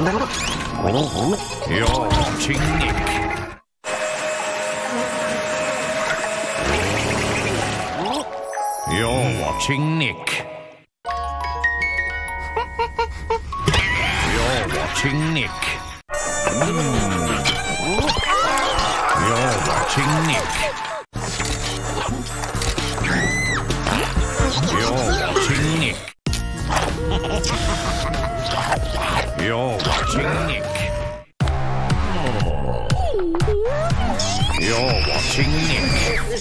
You're watching Nick. You're watching Nick. You're watching Nick. Mm. You're watching Nick. You're watching Nick. You're watching Nick. You're watching Nick.